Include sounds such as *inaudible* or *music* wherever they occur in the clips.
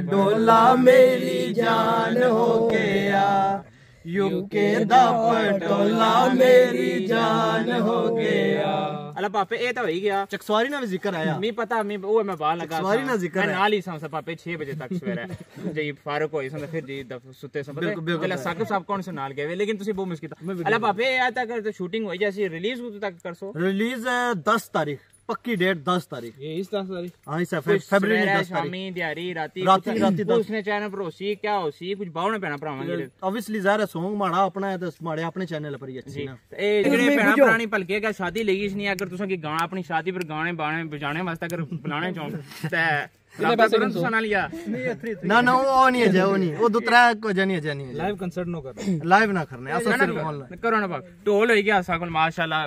डोला मेरी जान हो गया। युके दा मेरी जान हो गया। अला पापे ए तो हो गया। चकसवारी ना ज़िक्र आया। मी पता मी ओ मैं लगा चकसवारी ना ज़िक्र मैं नाल ही सा पापे 6 बजे तक सवेरे। *laughs* होई सा तो फिर जी सुते साहब कौन से नाल गए लेकिन तुसी बहुत अला पापे ए आता तो कर तो शूटिंग होई जैसी रिलीज़ तक रिलीज़ 10 तारीख। पक्की डेट दस तारीख। ये इस दस तारीख। हाँ इस फरवरी की दस तारीख। दिहाड़ी राती राती राती दस। उसने चैनल पर होसी क्या होसी कुछ बावने पैना भरावांगे ऑब्वियसली ज़ाहिर है सॉन्ग माड़ा अपना है तो माड़े अपने चैनल पर ही अच्छी ना। ए जेड़े पैना पुरानी भलके का शादी लेगी नहीं अगर तुसा की गाना अपनी शादी पर गाने बाने बजाने वास्ते अगर बुलाने चाहो ते ना ना वो नहीं है जाओ नहीं। वो दूसरा को जानी है जानी है लाइव कंसर्ट नो कर लाइव ना करने ऐसा सिर्फ़ ऑनलाइन करो ना बात टोल हो गया साकुल माशाल्लाह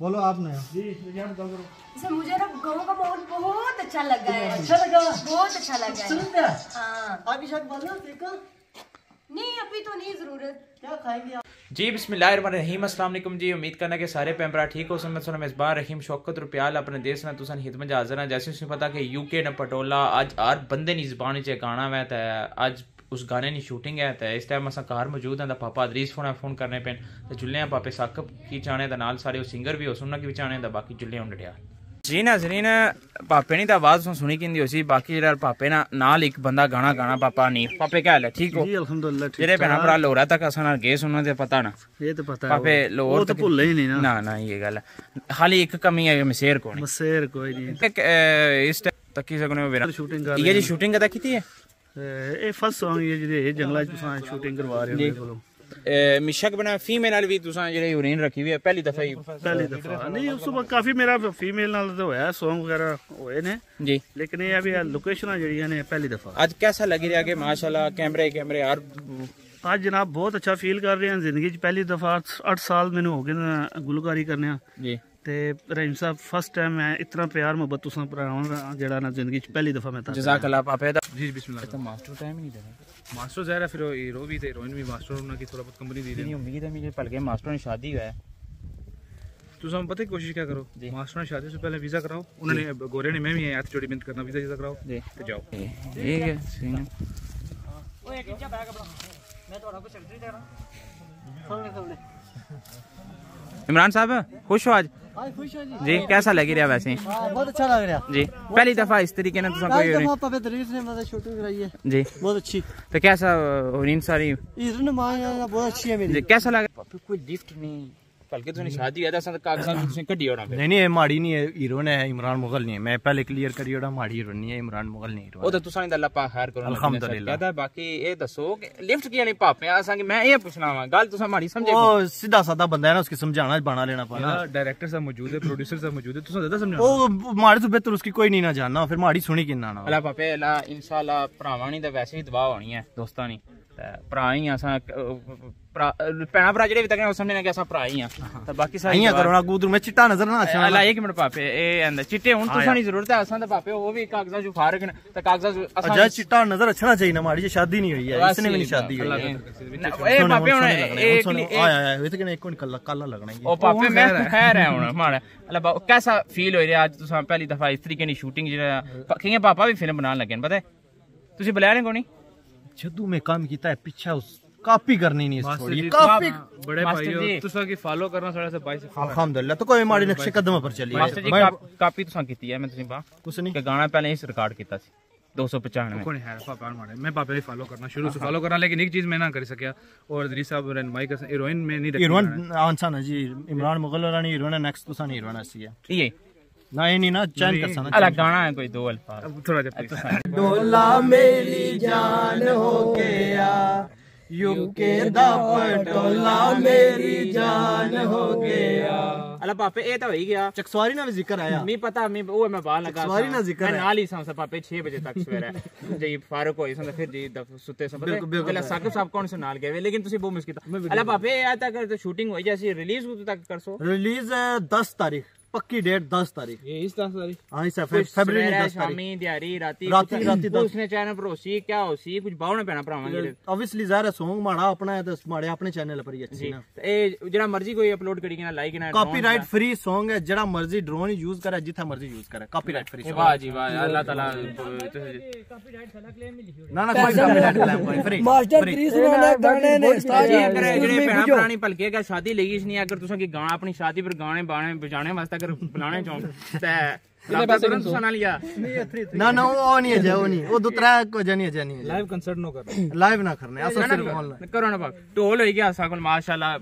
बोलो आप नया। जी मुझे ना गाँव का माहौल बहुत अच्छा लग लगा है। अच्छा लगा बहुत अच्छा लगा है। हाँ। अभी शायद बोलो देखो नहीं अभी तो नहीं ज़रूरत क्या खाएँगे आप? जी बिस्मिल्लाहिर्रहमानिर्रहीम अस्सलाम वालेकुम जी। उम्मीद करना कि सारे पैंपरा ठीक हो समय सुना मेजबान रहीम शौकत रुपयाल अपने देश ना तुसन हित में हाजिर ना जैसे उसने पता कि यूके ने पटोला आज हर बंदे नी जबान च गाना मैं तो अज उस गाने दी शूटिंग ऐ ते इस टाइम असां घर मौजूद आं ते पापा अदरीस फोना फ़ोन करने पे ते जुल्ले आं पापे साकब की चाने ते नाल सारे ओह् सिंगर बी हो सुनना की चाने ते बाकी जुल्ले हुन डटया जी नाजरीन पापे ने तो आवाज़ सुनी की उसी बाकी जरा पापे ना नाल एक बंदा गाना गाना पापा नहीं पापे क्या हाल है ठीक हो? जी अल्हम्दुलिल्लाह ठीक तेरे भैना भरा लोरा तक असन नाल गए सुनन ते पता ना। ये तो पता पापे लोर तो भूल ही नहीं ना। ना ना ये गल खाली एक कमी है मसेर को मसेर कोई नहीं इस तक की सकने में शूटिंग कर ये जी शूटिंग कदा की है? ਇਹ ਫਸਟ Song ਇਹ ਜਿਹੜੇ ਇਹ ਜੰਗਲਾਂ ਚ ਤੁਸੀਂ ਸ਼ੂਟਿੰਗ ਕਰਵਾ ਰਹੇ ਹੋ ਮੇਰੇ ਕੋਲੋਂ ਅਹ, ਮਿਸ਼ਕ ਬਣਾ ਫੀਮੇਲ ਨਾਲ ਵੀ ਤੁਸੀਂ ਜਿਹੜੇ ਯੂਰੀਨ ਰੱਖੀ ਵੀ ਹੈ ਪਹਿਲੀ ਦਫਾ ਹੀ ਪਹਿਲੀ ਦਫਾ ਨਹੀਂ ਉਸ ਤੋਂ ਬਾਅਦ ਕਾਫੀ ਮੇਰਾ ਫੀਮੇਲ ਨਾਲ ਤਾਂ ਹੋਇਆ Song ਵਗੈਰਾ ਹੋਏ ਨੇ ਜੀ ਲੇਕਿਨ ਇਹ ਆ ਵੀ ਲੋਕੇਸ਼ਨਾਂ ਜਿਹੜੀਆਂ ਨੇ ਪਹਿਲੀ ਦਫਾ ਅੱਜ ਕੈਸਾ ਲੱਗ ਰਿਹਾ ਕਿ ਮਾਸ਼ਾਅੱਲਾ ਕੈਮਰੇ ਕੈਮਰੇ ਯਾਰ ਅੱਜ ਜਨਾਬ ਬਹੁਤ ਅੱਛਾ ਫੀਲ ਕਰ ਰਹੇ ਹਾਂ ਜ਼ਿੰਦਗੀ 'ਚ ਪਹਿਲੀ ਦਫਾ 8 ਸਾਲ ਮੈਨੂੰ ਹੋ ਗਏ ਨੇ ਗੁਲਕਾਰੀ ਕਰਨਿਆ ਜੀ ਤੇ ਰਹੀਮ ਸਾਹਿਬ ਫਸਟ ਟਾਈਮ ਮੈਂ ਇਤਨਾ ਪਿਆਰ ਮੁਹੱਬਤ ਤੁਸਾਂ ਭਰਾਵਾਂ ਜਿਹੜਾ ਨਾ ਜ਼ਿੰਦਗੀ 'ਚ ਪਹਿਲੀ ਦਫਾ ਮੈਂ ਤਾਂ ਜਜ਼ਾਕ ਅੱਲਾਹ ਪਾਪੇ ਦਾ ਜੀ ਬਿਸਮਿਲ੍ਲਾ ਤਾਂ ਮਾਸਟਰ ਟਾਈਮ ਹੀ ਨਹੀਂ ਦੇਣਾ ਮਾਸਟਰ ਜ਼ਾਹਿਰ ਹੈ ਫਿਰ ਉਹ ਹੀਰੋ ਵੀ ਤੇ ਹੀਰੋਇਨ ਵੀ ਮਾਸਟਰ ਉਹਨਾਂ ਕੀ ਥੋੜਾ ਬਹੁਤ ਕੰਪਨੀ ਦੀ इतनी उम्मीद है मुझे पल के मास्टर ने शादी हुआ है ਤੁਸੀਂ ਸਾਨੂੰ ਪਤਾ ਹੀ ਕੋਸ਼ਿਸ਼ ਕਿਆ ਕਰੋ जी। ਮਾਸਟਰ ਨੇ ਸ਼ਾਦੀ ਤੋਂ ਪਹਿਲੇ ਵੀਜ਼ਾ ਕਰਾਓ ਉਹਨਾਂ ਨੇ ਗੋਰੇ ਨੇ ਮੈਂ ਵੀ ਹੱਥ ਜੋੜੀ ਮਿਹਨਤ ਕਰਨਾ ਵੀਜ਼ਾ ਜਿੱਦਾਂ ਕਰਾਓ जी ਤੇ ਜਾਓ ठीक है सीन है। इमरान साहब खुश हो आज? जी। कैसा लग रहा वैसे? हाँ, बहुत अच्छा लग रहा जी पहली दफ़ा इस तरीके ने तो तुसा कोई मतलब है। जी। बहुत अच्छी। तो कैसा सारी? बहुत अच्छी है मेरी। कैसा लग? रहा कोई लिफ्ट नहीं। नहीं माड़ी नहीं माड़ी सीधा साधा डायरेक्टर प्रोड्यूसर साहब माड़ी बेहतर उसकी कोई नहीं ना जानना फिर माड़ी सुनी कि वैसे दबाव होनी है दोस्तानी ਭਰਾ ਹੀ ਆ ਅਸਾਂ ਭਰਾ ਜਿਹੜੇ ਵੀ ਤੱਕ ਸਮਝਣਾ ਕਿ ਅਸਾਂ ਭਰਾ ਹੀ ਆ। ਤਾਂ ਬਾਕੀ ਸਾਰੇ ਆਈਆਂ ਕਰੋ ਗੂਦਰ ਮੈਂ ਚਿੱਟਾ ਨਜ਼ਰ ਨਾ ਆਛਾ ਅੱਲਾ ਇੱਕ ਮਿੰਟ ਪਾਪੇ ਇਹ ਆਂਦਾ ਚਿੱਟੇ ਹੁਣ ਤੁਸਾਂ ਨਹੀਂ ਜ਼ਰੂਰਤ ਹੈ ਅਸਾਂ ਤਾਂ ਪਾਪੇ ਉਹ ਵੀ ਕਾਗਜ਼ਾਂ ਚੋਂ ਫਾਰਕ ਨੇ ਤਾਂ ਕਾਗਜ਼ਾਂ ਅਸਾਂ ਅਜਾ ਚਿੱਟਾ ਨਜ਼ਰ ਅਛਣਾ ਚਾਹੀਨਾ ਮਾੜੀ ਜੀ ਸ਼ਾਦੀ ਨਹੀਂ ਹੋਈ ਹੈ ਇਸ ਨੇ ਵੀ ਨਹੀਂ ਸ਼ਾਦੀ ਹੋਈ ਇਹ ਪਾਪੇ ਹੁਣ ਇੱਕ ਆਇਆ ਇਹ ਤਾਂ ਕਿ ਇੱਕ ਹੁਣ ਕੱਲਾ ਕੱਲਾ ਲੱਗਣਾ ਉਹ ਪਾਪੇ ਮੈਂ ਖੈਰ ਹੈ। ਹੁਣ ਮਾੜਾ। ਅੱਲਾ ਬਾ ਕੈਸਾ ਫੀਲ ਹੋ ਰਿਹਾ ਅੱਜ ਤੁਸਾਂ ਪਹਿਲੀ ਦਫਾ ਇਸ ਤਰੀਕੇ ਦੀ ਸ਼ੂਟਿੰਗ ਜਿਹੜਾ ਕਿਵੇਂ ਪਾਪਾ ਵੀ ਫਿਲਮ ਬਣਾਉਣ ਲੱਗੇ ਨੇ ਪਤਾ ਤੁਸੀਂ ਬੁਲਾਇਆ ਨੇ ਕੋਣੀ जदू में काम किया है पीछा उस कापी करनी नहीं छोड़ी तो कापी बड़े भाइयों तुसा की फॉलो करना सारा से भाई से अल्हम्दुलिल्लाह तो कोई माड़ी नक्शे कदम पर चली मास्टर जी कापी तुसा कीती है मैं तुसी बा कुछ नहीं। के गाना पहले ही रिकॉर्ड कीता सी 295 कोई है पापा माड़े मैं पापा ही फॉलो करना शुरू से हाँ, हाँ। फॉलो करना लेकिन एक चीज़ मैं ना कर सकया और दरी साहब और माइक हीरोइन में नहीं रखी हीरोइन आंसा ना जी इमरान मुगल और हीरोइन नेक्स्ट तुसा नहीं हीरोइन सी है। ये नहीं नहीं ना चैन कर सना अला गाना है कोई दो अल्फाज। अब थोड़ा सा डोला मेरी जान हो गया यूके दा पटोला मेरी जान हो गया अला पापे ए तो हो गया। चकसवारी ना ज़िक्र आया। मी पता मी ओ मैं बाल लगा चकसवारी ना ज़िक्र मैं नाल ही पापे 6 बजे तक सवेरे। *laughs* जी फारूक होई सा तो फिर जी सुते सब पहले साकिब साहब कौन से नाल गए लेकिन तुसी बहुत मिस कीता। अला पापे तो ए आता कर तो शूटिंग होई जैसी रिलीज़ तक करसो रिलीज़ 10 तारीख। पक्की डेट दस तारीख। इस दस तारीख। हाँ सर फरवरी राती। राती उसने चैनल पर होसी क्या होसी कुछ बावना पैना भरावांगे ऑब्वियसली ज़ाहिर है माड़ा अपना है तो माड़े अपने चैनल पर ही अच्छी ना। ए जेड़ा मर्ज़ी कोई अपलोड करी ना लाइक ना कॉपीराइट फ्री सॉन्ग है जेड़ा मर्ज़ी ड्रोन यूज़ करे जिथा मर्ज़ी यूज़ करे। कॉपीराइट फ्री वाह जी वाह अल्लाह ताला कॉपीराइट साला क्लेम मिली ना ना कॉपीराइट क्लेम कोई फ्री मास्टर फ्री सुनाना गाने ने जेड़े पैना पुरानी भलके का शादी लगी नहीं अगर तुसा की गाना अपनी शादी पर गाने बाने बजाने वास्ते अगर बनाना चाहो *laughs* तो ते ना ना वो नहीं है वो नहीं वो दूसरा को जानी है जानी है लाइव कंसर्ट नो कर लाइव ना करने ऐसा सिर्फ़ ऑनलाइन करो ना बात। ढोल होएगी आसा को माशाल्लाह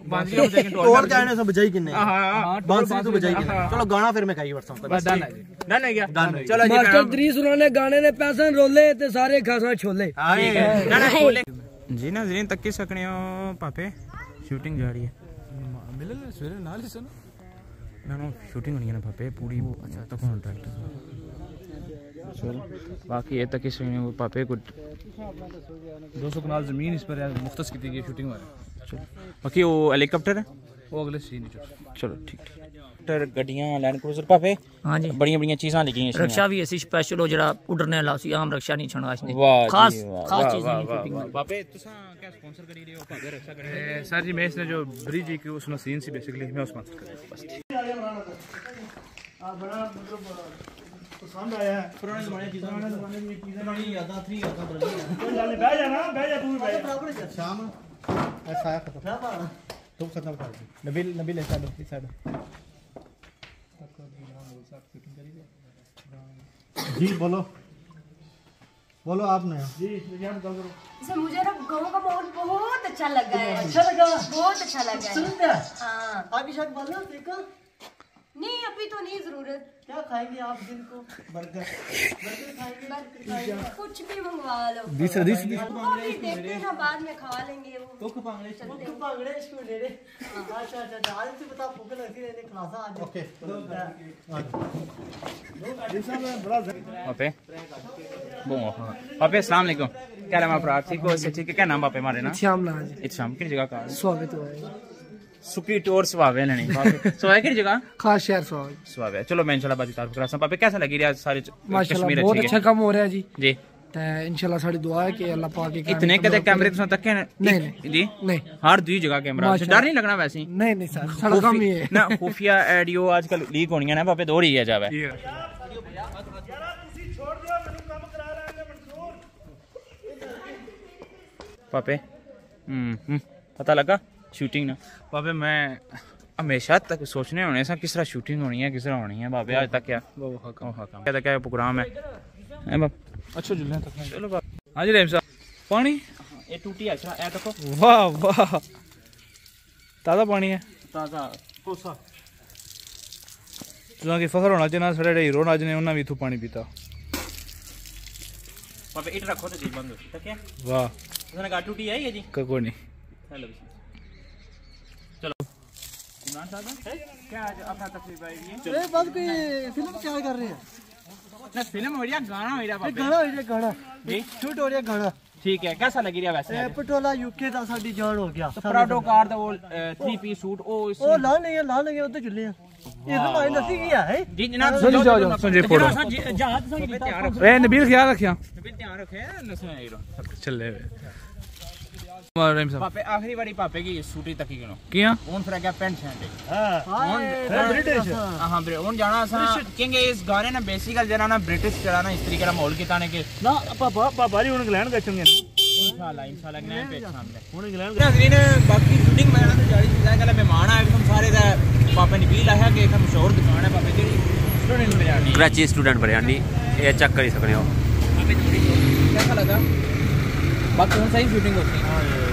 ढोल जाने से बजाई किने हाँ बांसुरी तो बजाई किने हाँ। चलो गाना फिर मैं कही वर्षा बस डन है डन है क्या चलो जी मास्टर दरीस उन्होंने गाने ने पैसे रोले ते सारे खासा छोले। ठीक है। डन है छोले। जी नाजरीन तक की सकने हो पापे। शूटिंग जा रही है मिलन सवेरे नाल ही सुनो। ನಾನು ಶೂಟಿಂಗ್ ನನಗೇನಪ್ಪ ಪೇ ಪುಡಿ ಅಚ್ಚ ತಗೊಂಡು ಟ್ರ್ಯಾಕ್ಟರ್ चलो बाकी ये तक इस पापे गुड दो सौ कनाल ज़मीन इस पर यार मुख्त की थी शूटिंग वाले चलो बाकी वो हेलीकॉप्टर है वो अगले सीन चलो ठीक ठीक ਵਿੱਚ ਚਲੋ ਠੀਕ ਠੀਕ ਟਰ ਗੱਡੀਆਂ ਲੈਂਡ ਕਰੂਜ਼ਰ ਪਾਪੇ ਹਾਂਜੀ ਬੜੀਆਂ ਬੜੀਆਂ ਚੀਜ਼ਾਂ ਲਿਖੀਆਂ ਇਸ ਰਕਸ਼ਾ ਵੀ ਅਸੀਂ ਸਪੈਸ਼ਲ ਉਹ ਜਿਹੜਾ ਉਡਰਨੇ ਵਾਲਾ ਸੀ ਆਮ ਰਕਸ਼ਾ ਨਹੀਂ ਛਣਾਸ਼ ਨੇ ਵਾਹ ਖਾਸ ਜੀ ਵਾਹ, ਖਾਸ ਵਾਹ, ਚੀਜ਼ਾਂ ਵਾਹ, ਦੀ ਵਾਹ, ਸ਼ੂਟਿੰਗ ਵਾਹ। ਪਾਪੇ ਤੁਸੀਂ ਕਿਆ ਸਪਾਂਸਰ ਕਰੀ ਰਹੇ ਹੋ ਭਾਗੇ ਰੱਖਿਆ ਕਰੀ ਰਹੇ ਹੋ सर जी मैं इसने जो ब्रिज की उसमें सीन सी बेसिकली मैं उसमें कर रहा हूं, बस ਪਸੰਦ ਆਇਆ ਹੈ ਪੁਰਾਣੇ ਜ਼ਮਾਨੇ ਚੀਜ਼ਾਂ ਪੁਰਾਣੇ ਜ਼ਮਾਨੇ ਦੀਆਂ ਚੀਜ਼ਾਂ ਨਾਲ ਹੀ ਯਾਦਾਂ ਥਰੀ ਯਾਦਾਂ ਬਰਦੀਆਂ ਕੋਈ ਗੱਲ ਨਹੀਂ ਬਹਿ ਜਾ ਨਾ ਬਹਿ ਜਾ ਤੂੰ ਵੀ ਬਹਿ ਜਾ बराबर है शाम ऐसा है खत्म तुम खत्म कर दो नबील नबील ऐसा दो इस साइड जी बोलो। बोलो आपने जी सर मुझे ना गाँव का माहौल बहुत अच्छा लगा है। अच्छा लगा बहुत अच्छा लगा है। आप हाँ। बोलो देखो। नहीं अभी तो नहीं ज़रूरत। क्या खाएँगे आप दिन को? बर्गर। कुछ भी मंगवा लो। देखते बाद में खा लेंगे वो। इसको। ले हाँ। अच्छा, अच्छा अच्छा आज से बता भूख रहने आज। ओके। वालेकुम। क्या नाम है ठीक हो? ठीक है? क्या नाम हमारे ना? इत्शाम किस जगह का? स्वागत है। सुपीट और स्वावे लेनी स्वावे किस जगह? खास शहर स्वावे स्वावे चलो मैं इंशाल्लाह बाजी तारीफ़ करा पापे कैसा लगी रहा सारे कश्मीर बहुत अच्छा काम हो रहा है जी। जी। इंशाल्लाह सारी दुआ है कि अल्लाह पाक इतने कदे कैमरे तुम तक नहीं जी? नहीं। हर दूसरी जगह कैमरा। अच्छा, डर नहीं लगना वैसे नहीं नहीं सर सारा काम ही है। ना खुफिया ऑडियो आजकल लीक होनी है ना पापे दो रही है जावे। पापे हम्म, हम्म, पता लगा? शूटिंग ना। पापे मैं हमेशा तक सोचने होने सा किस तरह शूटिंग होनी है किस तरह होनी है बाबे आज तक क्या? वो हकम क्या क्या प्रोग्राम है? हैं बाप अच्छा जुल्ले तक चलो बाप हाँ जी रहीम साहब। पानी? ये टूटी अच्छा ए देखो वाह वाह। ताज़ा पानी है। ताज़ा। कोसा। तुसा की फखर होना चाहिए साढ़े हीरो न ने उन्हें भी इत्थूं पानी पीता। पापे इट रखो तो जी बंद हो ठीक है? वाह। टूटी है जी। नहीं। इमरान साहब हैं? क्या आज अपना तकलीफ भाई ये बस कोई फिल्म क्या कर रहे हैं ना फिल्म हो रही है गाना हो रहा है गाना हो रहा गाना जी शूट हो रहा गाना ठीक है कैसा लगी रहा वैसे आज? पटोला यूके ਦਾ ਸਾਡੀ ਜਾਨ ਹੋ ਗਿਆ पराडो कार ਦਾ वो थ्री पीस सूट ओ इस ਉਹ ਲਾ ਨਹੀਂ ਲਾ ਨਹੀਂ ਉੱਤੇ ਚੁੱਲੇ ਆ ਇਹ ਤਾਂ ਮਾਈ ਦੱਸੀ ਕੀ ਆ ਹੈ जी जनाब जाओ, जाओ, जाओ, संजय, फोटो। जहाज संग ध्यान रखो ए नबील ख्याल रखिया भी ध्यान रखे नसना हीरो चले हमारा रहीम साहब पापे आखिरी बारी पापे की सूटी तकी गिनो। किया? ओन फिर गया पेंट शर्ट हाँ। ओन ब्रिटिश हाँ ब्रे ओन जाना सा क्योंकि इस गाने ने बेसिकल जना ना ब्रिटिश चला ना इस तरीके का माहौल किताने के ना पापा पापा जी ओन इंग्लैंड गचंगे इंशाल्लाह इंशाल्लाह इंग्लैंड पे सामने ओन इंग्लैंड नाजरीन बाकी शूटिंग में तो जारी चीज़ है कल मेहमान आए एकदम सारे दा पापे ने भी लाया कि एकदम मशहूर दुकान है पापे जी। स्टूडेंट बिरयानी कराची स्टूडेंट बिरयानी ये चेक कर सकने हो। बाकी सही शूटिंग होती। है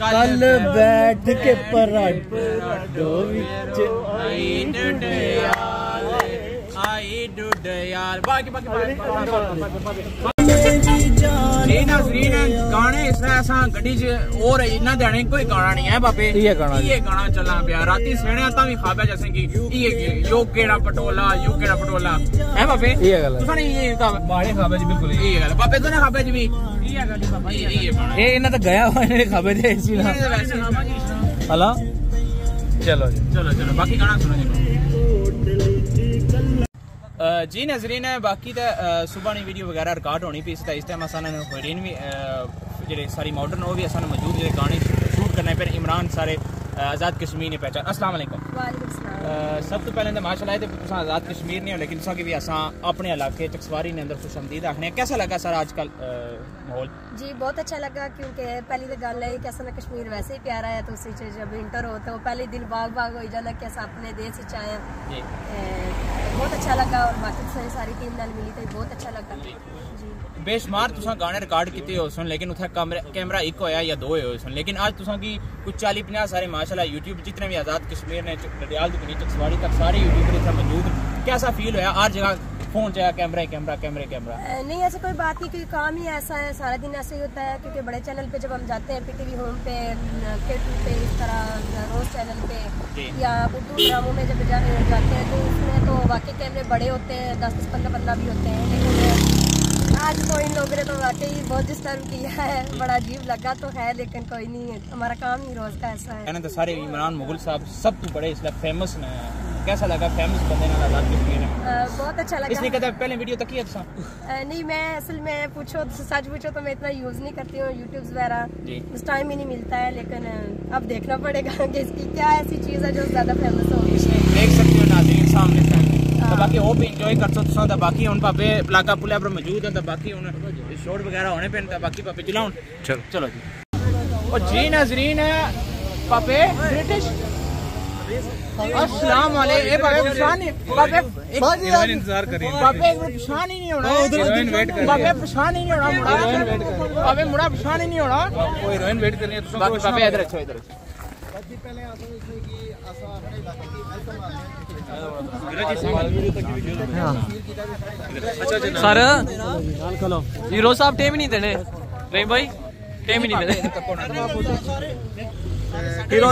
ਕੱਲ ਬੈਠ ਕੇ ਪਰਾਡੋ ਵਿੱਚ। ਆਈ ਡੁੱਡਿਆਲ ਆਈ ਡੁੱਡਿਆਲ ਬਾਕੀ ਬਾਕੀ ਇਹ ਨਾ ਜ਼ਰੀਨ ਗਾਣੇ ਇਸ ਤਰ੍ਹਾਂ ਅਸਾਂ ਗੱਡੀ 'ਚ ਹੋਰ ਇਹਨਾਂ ਦੇਣੇ ਕੋਈ ਗਾਣਾ ਨਹੀਂ ਹੈ ਬਾਬੇ। ਇਹ ਗਾਣਾ ਇਹ ਗਾਣਾ ਚੱਲਾਂ ਪਿਆ। ਰਾਤੀ ਸਹਿਣਿਆ ਤਾਂ ਵੀ ਖਾਬਿਆ ਜੈਸੇ ਕਿ ਇਹ ਯੋ ਕਿਹੜਾ ਪਟੋਲਾ ਯੋ ਕਿਹੜਾ ਪਟੋਲਾ। ਹੈ ਬਾਬੇ? ਇਹ ਗੱਲ ਤੁਸੀਂ ਨਹੀਂ ਇਹ ਤਾਂ ਬਾੜੇ ਖਾਬੇ ਜੀ ਬਿਲਕੁਲ। ਇਹ। ਗੱਲ ਬਾਬੇ ਤੋਂ ਨੇ ਖਾਬਿਆ ਜੀ ਵੀ। એ એના તો ગયા હોય ને ખબર છે એસી ના હલો ચલો ચલો ચલો બાકી ઘણા સુનો जी। नजरीन है बाकी तो सुबह नहीं वीडियो वगैरह रिकॉर्ड होनी पी इस टाइम असान होडीन भी जो सारी मॉडर्न वो भी असान मौजूद जो गाने शूट करने पर इमरान सारे आज़ाद कश्मीर ने पहचान। असलम ਜਿਹੜੇ ਗਾਣੇ ਸ਼ੂਟ ਕਰਨੇ ਫਿਰ ਇਮਰਾਨ ਸਾਰੇ ਅ, ਆਜ਼ਾਦ ਕਸ਼ਮੀਰ ਨੇ ਪਹਿਚਾਨ ਅਸਲਾਮ ਵਾਲੇਕੁਮ वालेकुम सलाम ਅ, ਸਭ ਤੋਂ ਪਹਿਲਾਂ ਤਾਂ ਮਾਸ਼ਾਅੱਲਾ ਹੈ ਤੇ ਤੁਸੀਂ ਆਜ਼ਾਦ ਕਸ਼ਮੀਰ ਨੇ ਹੋ ਲੇਕਿਨ ਤੁਸੀਂ ਵੀ ਅਸਾਂ ਆਪਣੇ ਇਲਾਕੇ ਚਕਸਵਾਰੀ ਨੇ ਅੰਦਰ ਖੁਸ਼ਮਦੀਦ ਆਖਨੇ कैसा लगा सर आजकल माहौल जी बहुत अच्छा लगा क्योंकि पहली तो गल है कि असल कश्मीर वैसे ही प्यारा है तो उसी च जब इंटर हो तो पहले दिल बाग बाग हो जाता कि अस अपने देश च आए ਬਹੁਤ ਅੱਛਾ ਲੱਗਾ ਔਰ ਬਾਕੀ ਸਾਰੇ ਸਾਰੀ ਟੀਮ ਨਾਲ ਮਿਲੀ ਤੇ ਬਹੁਤ ਅੱਛਾ ਲੱਗਾ ਜੀ ਬੇਸ਼ਮਾਰ ਤੁਸੀਂ ਗਾਣੇ ਰਿਕਾਰਡ ਕੀਤੇ ਹੋ ਸੁਣ ਲੇਕਿਨ ਉਥੇ ਕੈਮਰਾ ਇੱਕ ਹੋਇਆ ਜਾਂ ਦੋ ਹੋਏ ਸੁਣ ਲੇਕਿਨ ਅੱਜ ਤੁਸੀਂ ਕੀ ਕੁਝ 40 50 ਸਾਰੇ ਮਾਸ਼ਾਅੱਲਾ YouTube ਜਿੰਨੇ ਵੀ ਆਜ਼ਾਦ ਕਸ਼ਮੀਰ ਨੇ ਡਿਆਲ ਤੋਂ ਨੀਚੇ ਸਵਾੜੀ ਤੱਕ ਸਾਰੇ YouTuber ਇੱਥੇ ਮੌਜੂਦ ਕਿਹਦਾ ਫੀਲ ਹੋਇਆ ਹਰ ਜਗ੍ਹਾ फ़ोन चाहे कैमरा ही कैमरा कैमरे कैमरा। नहीं ऐसा कोई बात नहीं क्योंकि काम ही ऐसा है सारा दिन ऐसे ही होता है क्योंकि बड़े चैनल पे जब हम जाते हैं पीटीवी होम पे केटू पे इस तरह रोज चैनल पे या उर्दू ड्रामों में जब जा, जाते हैं तो उसमें तो वाकई कैमरे बड़े होते हैं दस दस पंद्रह पंद्रह भी होते हैं लेकिन आज तो इन लोगों ने तो वाकई बहुत डिस्टर्ब किया है बड़ा अजीब लगा तो है लेकिन कोई नहीं हमारा काम ही रोज का ऐसा है। तो सारे इमरान मुगल साहब सब तो बड़े इसलिए फ़ेमस ने कैसा लगा फ़ेमस बंदे ने अ, बहुत अच्छा लगा। कहते हैं पहले वीडियो तक ही अच्छा नहीं मैं असल में पूछो सच पूछो तो मैं इतना यूज़ नहीं करती हूँ यूट्यूब वगैरह। जी। उस टाइम ही नहीं मिलता है लेकिन अब देखना पड़ेगा *laughs* कि इसकी क्या ऐसी चीज़ है जो ज़्यादा फ़ेमस हो। देख सकते हो नाज़रीन सामने से। तो बाकी होप इंजॉय कर सकते हो तो बाकी हुन पापे प्लाका पुलिया पर मौजूद है तो बाकी हुन शॉट वगैरह होने पे तो बाकी पापे चलाओ चलो। चलो जी। और जी नाज़रीन है पापे ब्रिटिश। अस्सलाम नहीं इंतज़ार बाबे परेशान ही नहीं होना। बाबे परेशान ही नहीं होना मुड़ा बाबे मुड़ा परेशान ही नहीं होना। हीरोइन वेट कर रही है तो बाबे बाबे इधर अच्छो इधर अच्छो सर हीरो साहब टेम ही नहीं देने। रहीम भाई टेम ही नहीं देने। *laughs* ¿Qué es lo